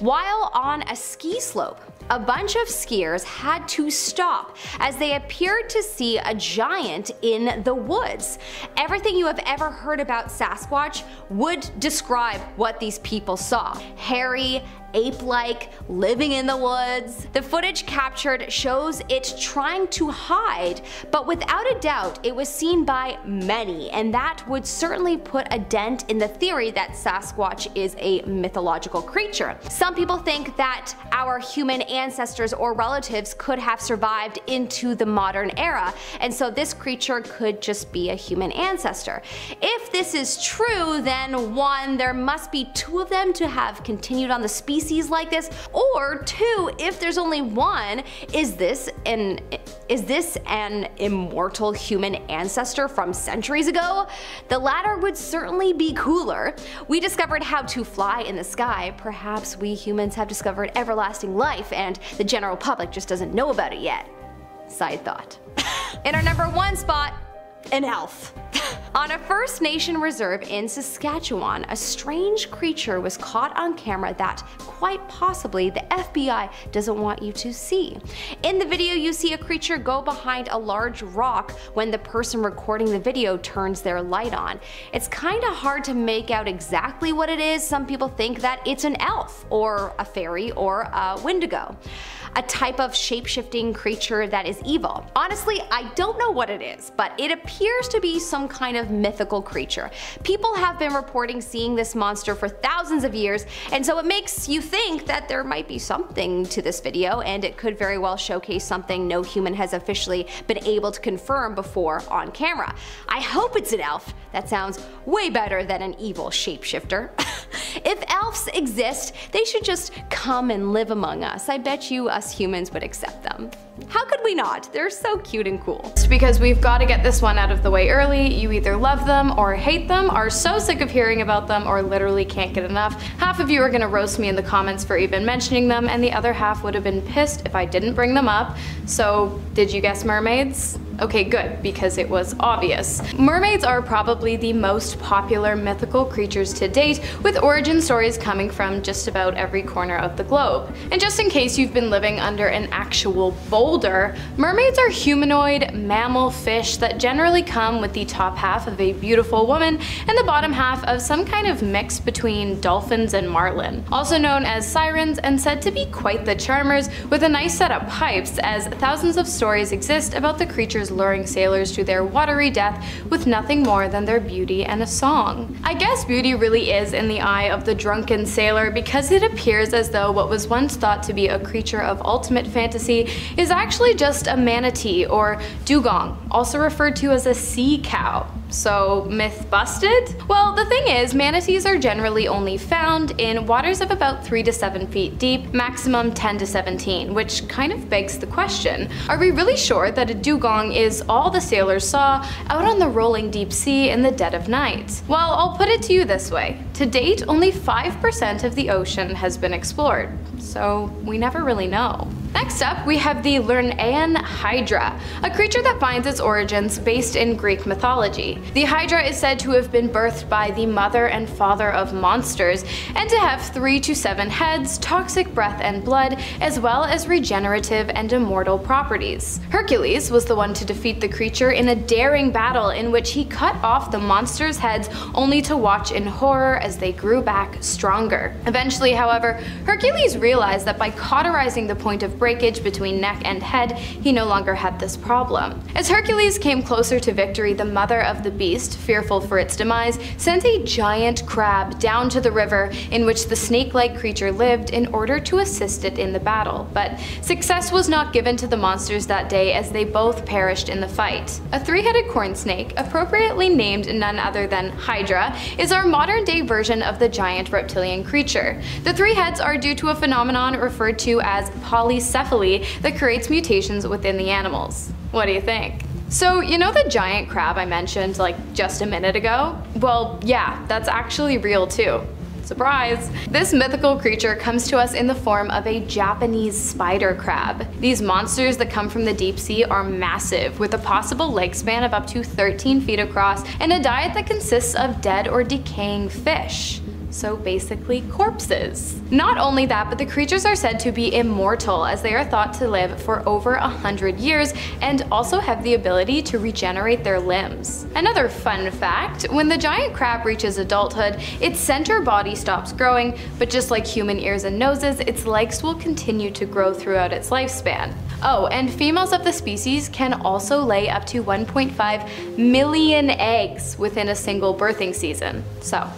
While on a ski slope, a bunch of skiers had to stop as they appeared to see a giant in the woods. Everything you have ever heard about Sasquatch would describe what these people saw. Hairy, ape-like, living in the woods. The footage captured shows it trying to hide, but without a doubt it was seen by many and that would certainly put a dent in the theory that Sasquatch is a mythological creature. Some people think that our human ancestors or relatives could have survived into the modern era and so this creature could just be a human ancestor. If this is true then one, there must be two of them to have continued on the species species like this? Or two, if there's only one, is this an is this an immortal human ancestor from centuries ago? The latter would certainly be cooler. We discovered how to fly in the sky, perhaps we humans have discovered everlasting life and the general public just doesn't know about it yet. Side thought. in our number one spot, an elf. On a First Nation reserve in Saskatchewan, a strange creature was caught on camera that, quite possibly, the FBI doesn't want you to see. In the video you see a creature go behind a large rock when the person recording the video turns their light on. It's kinda hard to make out exactly what it is, some people think that it's an elf, or a fairy, or a wendigo a type of shapeshifting creature that is evil. Honestly, I don't know what it is, but it appears to be some kind of mythical creature. People have been reporting seeing this monster for thousands of years, and so it makes you think that there might be something to this video, and it could very well showcase something no human has officially been able to confirm before on camera. I hope it's an elf. That sounds way better than an evil shapeshifter. if elves exist, they should just come and live among us. I bet you us humans would accept them. How could we not? They're so cute and cool. Just because we've got to get this one out of the way early, you either love them or hate them, are so sick of hearing about them, or literally can't get enough. Half of you are gonna roast me in the comments for even mentioning them, and the other half would have been pissed if I didn't bring them up. So, did you guess mermaids? Okay, good, because it was obvious. Mermaids are probably the most popular mythical creatures to date, with origin stories coming from just about every corner of the globe. And just in case you've been living under an actual boulder, mermaids are humanoid mammal fish that generally come with the top half of a beautiful woman and the bottom half of some kind of mix between dolphins and marlin. Also known as sirens and said to be quite the charmers with a nice set of pipes as thousands of stories exist about the creatures luring sailors to their watery death with nothing more than their beauty and a song. I guess beauty really is in the eye of the drunken sailor because it appears as though what was once thought to be a creature of ultimate fantasy is actually just a manatee or dugong, also referred to as a sea cow. So, myth busted? Well, the thing is, manatees are generally only found in waters of about 3 to 7 feet deep, maximum 10 to 17, which kind of begs the question are we really sure that a dugong is all the sailors saw out on the rolling deep sea in the dead of night? Well, I'll put it to you this way to date, only 5% of the ocean has been explored, so we never really know. Next up, we have the Lernaean Hydra, a creature that finds its origins based in Greek mythology. The Hydra is said to have been birthed by the mother and father of monsters, and to have 3 to 7 heads, toxic breath and blood, as well as regenerative and immortal properties. Hercules was the one to defeat the creature in a daring battle in which he cut off the monster's heads only to watch in horror as they grew back stronger. Eventually, however, Hercules realized that by cauterizing the point of breakage between neck and head, he no longer had this problem. As Hercules came closer to victory, the mother of the beast, fearful for its demise, sent a giant crab down to the river in which the snake-like creature lived in order to assist it in the battle. But success was not given to the monsters that day as they both perished in the fight. A three-headed corn snake, appropriately named none other than Hydra, is our modern-day version of the giant reptilian creature. The three heads are due to a phenomenon referred to as polys polycephaly that creates mutations within the animals. What do you think? So, you know the giant crab I mentioned like just a minute ago? Well, yeah, that's actually real too. Surprise! This mythical creature comes to us in the form of a Japanese spider crab. These monsters that come from the deep sea are massive, with a possible leg span of up to 13 feet across and a diet that consists of dead or decaying fish so basically corpses. Not only that, but the creatures are said to be immortal as they are thought to live for over a hundred years and also have the ability to regenerate their limbs. Another fun fact, when the giant crab reaches adulthood, its center body stops growing, but just like human ears and noses, its legs will continue to grow throughout its lifespan. Oh, and females of the species can also lay up to 1.5 million eggs within a single birthing season. So,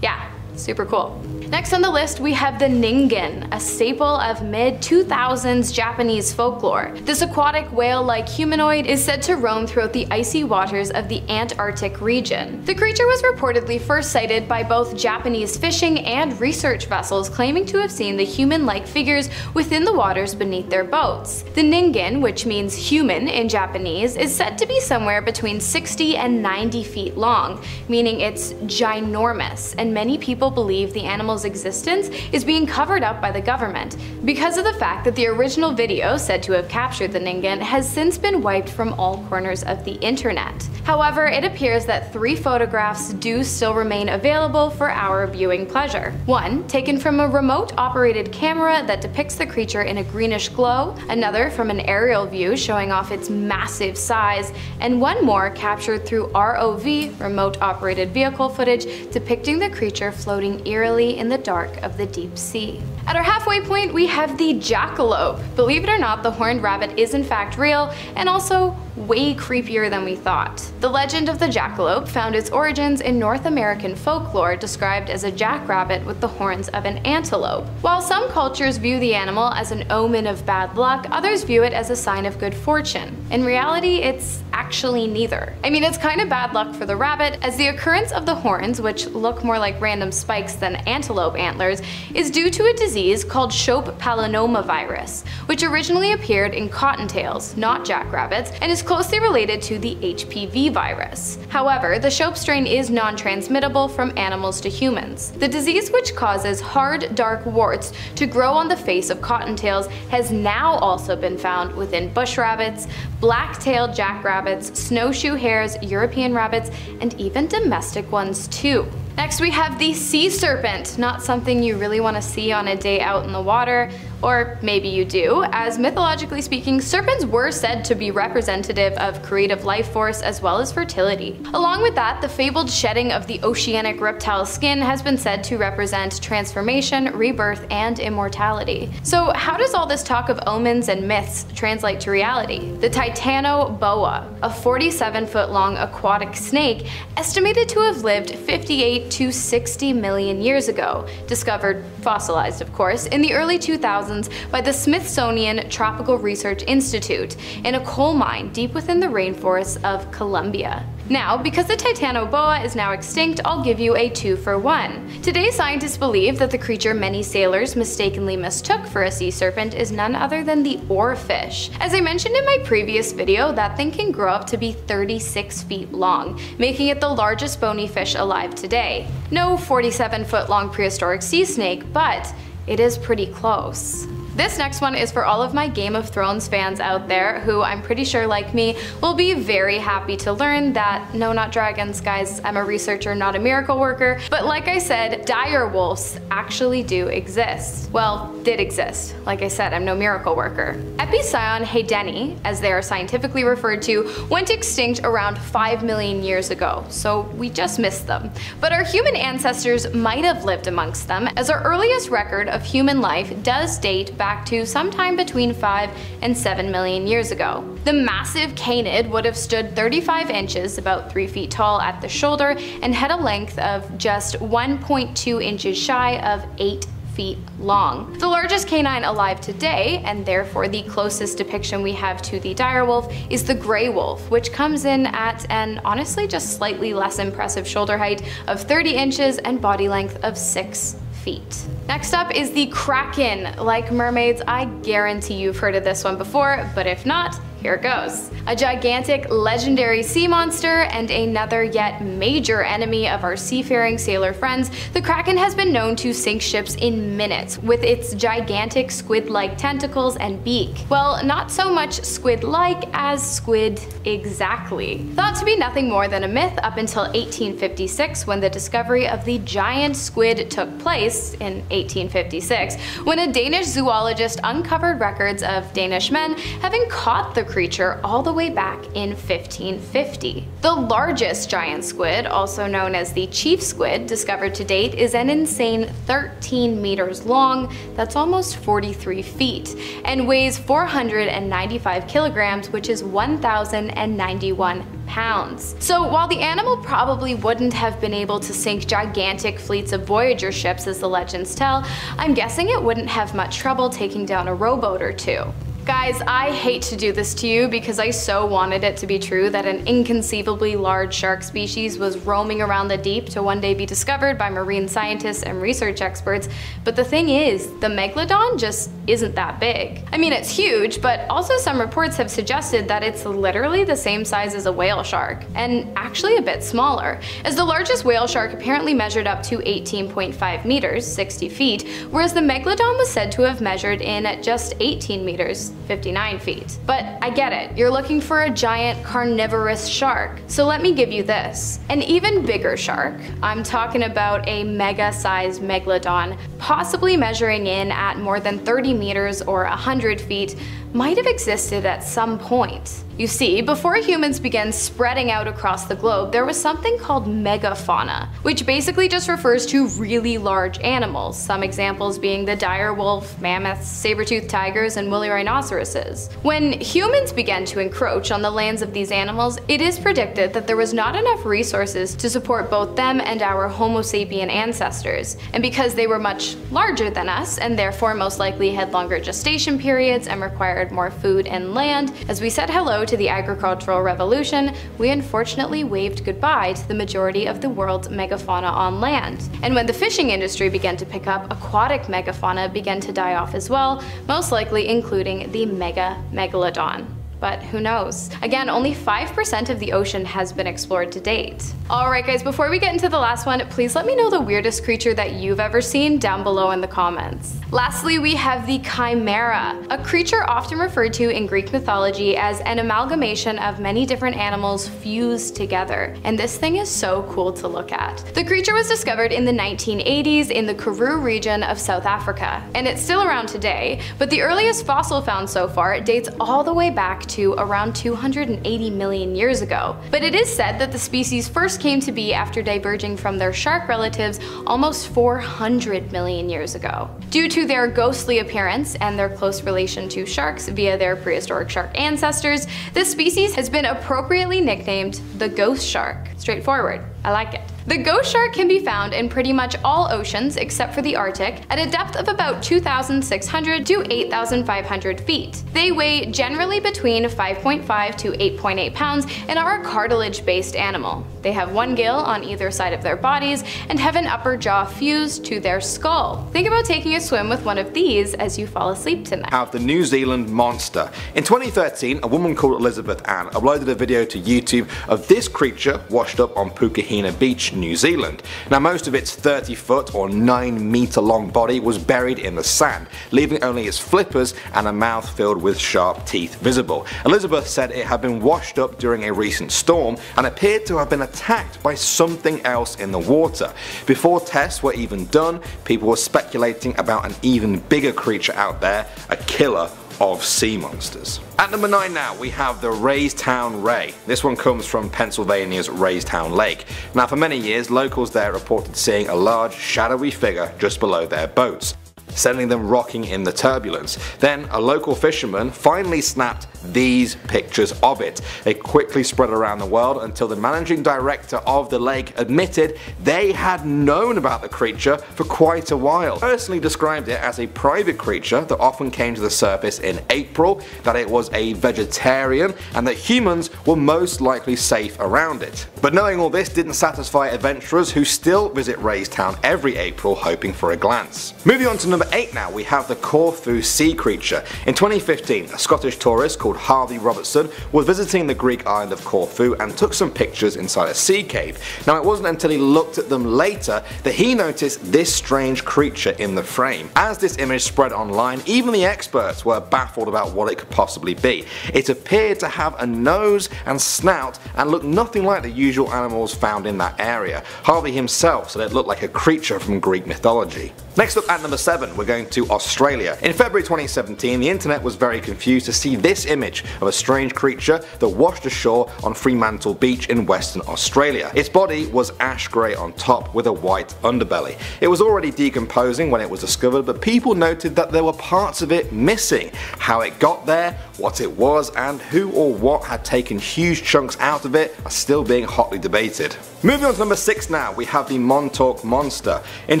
yeah, Super cool. Next on the list, we have the Ningen, a staple of mid-2000s Japanese folklore. This aquatic whale-like humanoid is said to roam throughout the icy waters of the Antarctic region. The creature was reportedly first sighted by both Japanese fishing and research vessels claiming to have seen the human-like figures within the waters beneath their boats. The Ningen, which means human in Japanese, is said to be somewhere between 60 and 90 feet long, meaning it's ginormous, and many people believe the animal's existence is being covered up by the government because of the fact that the original video said to have captured the Ningen has since been wiped from all corners of the internet. However, it appears that three photographs do still remain available for our viewing pleasure. One, taken from a remote operated camera that depicts the creature in a greenish glow, another from an aerial view showing off its massive size, and one more captured through ROV, remote operated vehicle footage, depicting the creature floating eerily in the dark of the deep sea. At our halfway point, we have the jackalope. Believe it or not, the horned rabbit is in fact real, and also way creepier than we thought. The legend of the jackalope found its origins in North American folklore described as a jackrabbit with the horns of an antelope. While some cultures view the animal as an omen of bad luck, others view it as a sign of good fortune. In reality, it's actually neither. I mean, it's kind of bad luck for the rabbit, as the occurrence of the horns, which look more like random spikes than antelope antlers, is due to a disease called Shope virus, which originally appeared in cottontails, not jackrabbits, and is closely related to the HPV virus. However, the Shope strain is non-transmittable from animals to humans. The disease which causes hard, dark warts to grow on the face of cottontails has now also been found within bush rabbits, black-tailed jackrabbits, snowshoe hares, European rabbits, and even domestic ones too. Next we have the sea serpent, not something you really want to see on a day out in the water, or maybe you do, as mythologically speaking, serpents were said to be representative of creative life force as well as fertility. Along with that, the fabled shedding of the oceanic reptile skin has been said to represent transformation, rebirth, and immortality. So how does all this talk of omens and myths translate to reality? The Titanoboa, a 47 foot long aquatic snake estimated to have lived 58 to 60 million years ago, discovered fossilized of course, in the early 2000s by the Smithsonian Tropical Research Institute in a coal mine deep within the rainforests of Colombia. Now, because the Titanoboa is now extinct, I'll give you a 2 for 1. Today, scientists believe that the creature many sailors mistakenly mistook for a sea serpent is none other than the oarfish. As I mentioned in my previous video, that thing can grow up to be 36 feet long, making it the largest bony fish alive today. No 47 foot long prehistoric sea snake, but it is pretty close. This next one is for all of my Game of Thrones fans out there who I'm pretty sure like me will be very happy to learn that no not dragons guys I'm a researcher not a miracle worker but like I said dire wolves actually do exist. Well did exist. Like I said I'm no miracle worker. Epicyon haydeni as they are scientifically referred to went extinct around 5 million years ago so we just missed them. But our human ancestors might have lived amongst them as our earliest record of human life does date back to sometime between 5 and 7 million years ago. The massive canid would have stood 35 inches, about 3 feet tall at the shoulder, and had a length of just 1.2 inches shy of 8 feet long. The largest canine alive today, and therefore the closest depiction we have to the direwolf, is the gray wolf, which comes in at an honestly just slightly less impressive shoulder height of 30 inches and body length of 6 feet. Next up is the Kraken. Like mermaids, I guarantee you've heard of this one before, but if not, here it goes. A gigantic, legendary sea monster and another yet major enemy of our seafaring sailor friends, the Kraken has been known to sink ships in minutes with its gigantic squid-like tentacles and beak. Well, not so much squid-like as squid exactly. Thought to be nothing more than a myth up until 1856 when the discovery of the giant squid took place in 1856, when a Danish zoologist uncovered records of Danish men having caught the creature all the way back in 1550. The largest giant squid, also known as the chief squid, discovered to date is an insane 13 meters long, that's almost 43 feet, and weighs 495 kilograms, which is 1,091 pounds. So while the animal probably wouldn't have been able to sink gigantic fleets of Voyager ships as the legends tell, I'm guessing it wouldn't have much trouble taking down a rowboat or two. Guys, I hate to do this to you because I so wanted it to be true that an inconceivably large shark species was roaming around the deep to one day be discovered by marine scientists and research experts, but the thing is, the Megalodon just isn't that big. I mean, it's huge, but also some reports have suggested that it's literally the same size as a whale shark, and actually a bit smaller, as the largest whale shark apparently measured up to 18.5 meters, 60 feet, whereas the Megalodon was said to have measured in at just 18 meters, 59 feet. But I get it, you're looking for a giant carnivorous shark. So let me give you this. An even bigger shark, I'm talking about a mega-sized megalodon, possibly measuring in at more than 30 meters or 100 feet, might have existed at some point. You see, before humans began spreading out across the globe, there was something called megafauna, which basically just refers to really large animals, some examples being the dire wolf, mammoths, saber-toothed tigers, and woolly rhinoceroses. When humans began to encroach on the lands of these animals, it is predicted that there was not enough resources to support both them and our Homo sapien ancestors, and because they were much larger than us, and therefore most likely had longer gestation periods and required more food and land, as we said hello to the agricultural revolution, we unfortunately waved goodbye to the majority of the world's megafauna on land. And when the fishing industry began to pick up, aquatic megafauna began to die off as well, most likely including the mega megalodon but who knows? Again, only 5% of the ocean has been explored to date. Alright guys, before we get into the last one, please let me know the weirdest creature that you've ever seen down below in the comments. Lastly, we have the Chimera, a creature often referred to in Greek mythology as an amalgamation of many different animals fused together. And this thing is so cool to look at. The creature was discovered in the 1980s in the Karoo region of South Africa, and it's still around today, but the earliest fossil found so far dates all the way back to around 280 million years ago. But it is said that the species first came to be after diverging from their shark relatives almost 400 million years ago. Due to their ghostly appearance and their close relation to sharks via their prehistoric shark ancestors, this species has been appropriately nicknamed the ghost shark. Straightforward. I like it. The ghost shark can be found in pretty much all oceans except for the Arctic at a depth of about 2,600 to 8,500 feet. They weigh generally between 5.5 to 8.8 pounds and are a cartilage-based animal. They have one gill on either side of their bodies and have an upper jaw fused to their skull. Think about taking a swim with one of these as you fall asleep tonight. Have the New Zealand monster. In 2013, a woman called Elizabeth Ann uploaded a video to YouTube of this creature washed up on Pukehina Beach New Zealand. Now most of its 30 foot or 9 meter long body was buried in the sand, leaving only its flippers and a mouth filled with sharp teeth visible. Elizabeth said it had been washed up during a recent storm and appeared to have been attacked by something else in the water. Before tests were even done, people were speculating about an even bigger creature out there, a killer of sea monsters. At number 9 now we have the Raystown Ray. This one comes from Pennsylvania's Raystown Lake. Now for many years locals there reported seeing a large shadowy figure just below their boats sending them rocking in the turbulence. Then a local fisherman finally snapped these pictures of it. They quickly spread around the world until the managing director of the lake admitted they had known about the creature for quite a while. Personally described it as a private creature that often came to the surface in April, that it was a vegetarian, and that humans were most likely safe around it. But knowing all this didn't satisfy adventurers who still visit Raystown every April hoping for a glance. Moving on to number 8 now, we have the Corfu sea creature. In 2015, a Scottish tourist called Harvey Robertson was visiting the Greek island of Corfu and took some pictures inside a sea cave. Now it wasn't until he looked at them later that he noticed this strange creature in the frame. As this image spread online, even the experts were baffled about what it could possibly be. It appeared to have a nose and snout and looked nothing like the usual animals found in that area. Harvey himself said it looked like a creature from Greek mythology. Next up at number 7 we're going to Australia. In February 2017 the internet was very confused to see this image of a strange creature that washed ashore on Fremantle Beach in Western Australia. Its body was ash grey on top with a white underbelly. It was already decomposing when it was discovered but people noted that there were parts of it missing. How it got there, what it was and who or what had taken huge chunks out of it are still being hotly debated. Moving on to number 6 now, we have the Montauk Monster. In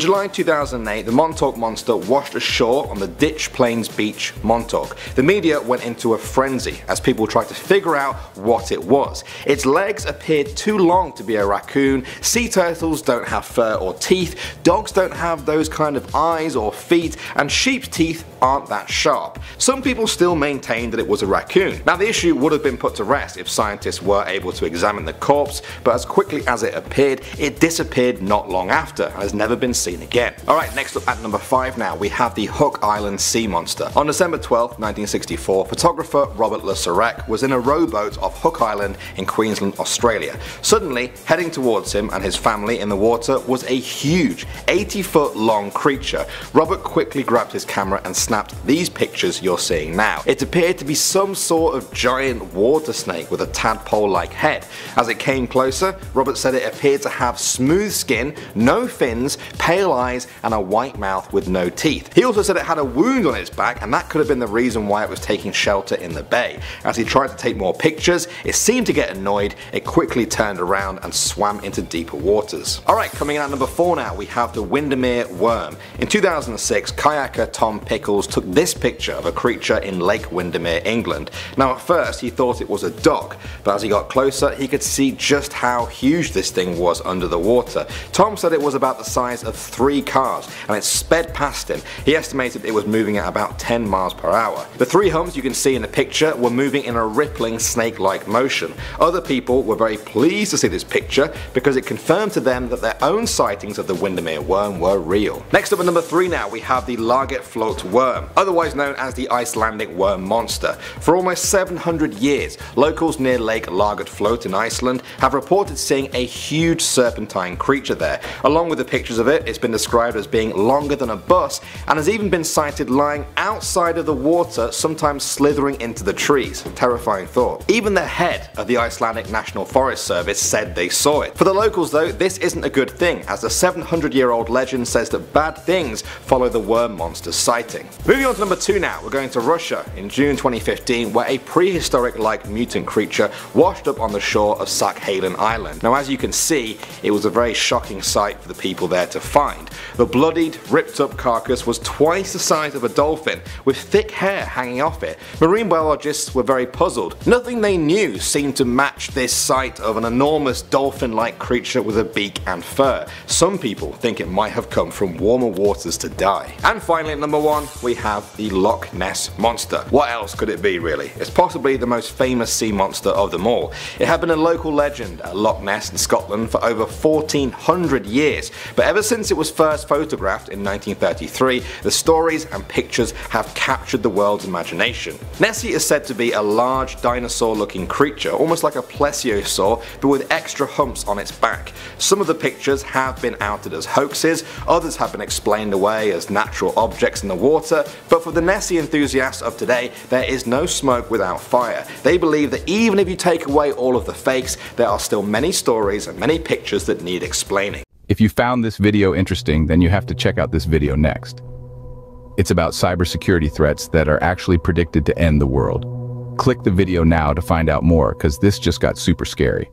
July 2008, the Montauk Monster washed ashore on the Ditch Plains Beach, Montauk. The media went into a frenzy as people tried to figure out what it was. Its legs appeared too long to be a raccoon, sea turtles don't have fur or teeth, dogs don't have those kind of eyes or feet, and sheep's teeth aren't that sharp. Some people still maintain that it was a raccoon. Now the issue would have been put to rest if scientists were able to examine the corpse, but as quickly as it it appeared, it disappeared not long after and has never been seen again. Alright, next up at number 5 now, we have the Hook Island Sea Monster. On December 12, 1964, photographer Robert Le Serrec was in a rowboat off Hook Island in Queensland, Australia. Suddenly, heading towards him and his family in the water was a huge, 80 foot long creature. Robert quickly grabbed his camera and snapped these pictures you're seeing now. It appeared to be some sort of giant water snake with a tadpole like head. As it came closer, Robert said it appeared to have smooth skin, no fins, pale eyes, and a white mouth with no teeth. He also said it had a wound on its back, and that could have been the reason why it was taking shelter in the bay. As he tried to take more pictures, it seemed to get annoyed, it quickly turned around and swam into deeper waters. Alright, coming out number 4 now, we have the Windermere Worm. In 2006, kayaker Tom Pickles took this picture of a creature in Lake Windermere, England. Now at first he thought it was a duck, but as he got closer he could see just how huge this thing was under the water. Tom said it was about the size of three cars and it sped past him. He estimated it was moving at about 10 miles per hour. The three humps you can see in the picture were moving in a rippling snake-like motion. Other people were very pleased to see this picture because it confirmed to them that their own sightings of the Windermere worm were real. Next up at number 3 now we have the Larget Lagerflöt worm, otherwise known as the Icelandic worm monster. For almost 700 years, locals near Lake Larget Lagerflöt in Iceland have reported seeing a huge serpentine creature there. Along with the pictures of it, it's been described as being longer than a bus and has even been sighted lying outside of the water, sometimes slithering into the trees. Terrifying thought. Even the head of the Icelandic National Forest Service said they saw it. For the locals though, this isn't a good thing as the 700 year old legend says that bad things follow the worm monster sighting. Moving on to number 2 now, we're going to Russia in June 2015 where a prehistoric like mutant creature washed up on the shore of Sakhalin Island. Now as you can see, it was a very shocking sight for the people there to find. The ripped up carcass was twice the size of a dolphin with thick hair hanging off it. Marine biologists were very puzzled. Nothing they knew seemed to match this sight of an enormous dolphin-like creature with a beak and fur. Some people think it might have come from warmer waters to die. And finally at number 1 we have the Loch Ness Monster. What else could it be really? It's possibly the most famous sea monster of them all. It had been a local legend at Loch Ness in Scotland for over 1400 years, but ever since it was first in 1933, the stories and pictures have captured the world's imagination. Nessie is said to be a large dinosaur looking creature, almost like a plesiosaur, but with extra humps on its back. Some of the pictures have been outed as hoaxes, others have been explained away as natural objects in the water, but for the Nessie enthusiasts of today, there is no smoke without fire. They believe that even if you take away all of the fakes, there are still many stories and many pictures that need explaining. If you found this video interesting, then you have to check out this video next. It's about cybersecurity threats that are actually predicted to end the world. Click the video now to find out more, because this just got super scary.